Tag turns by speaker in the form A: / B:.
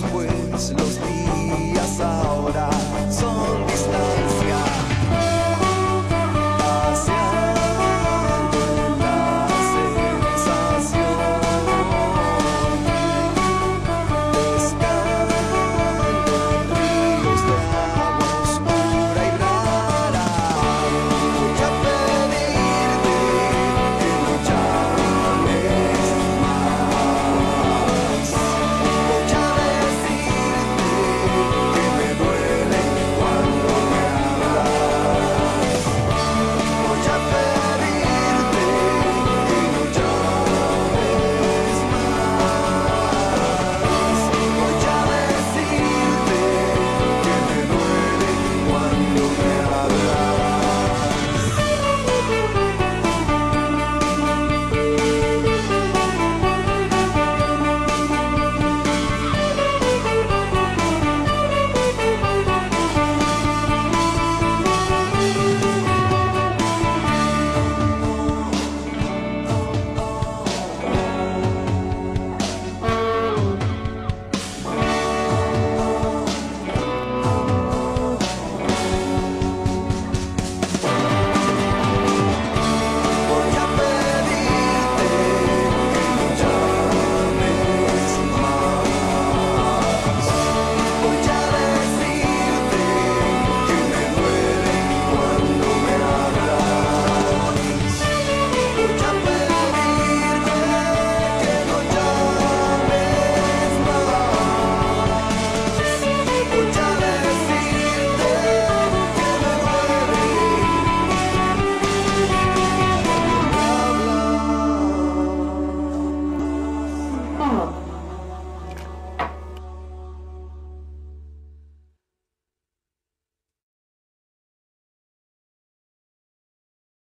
A: después. lo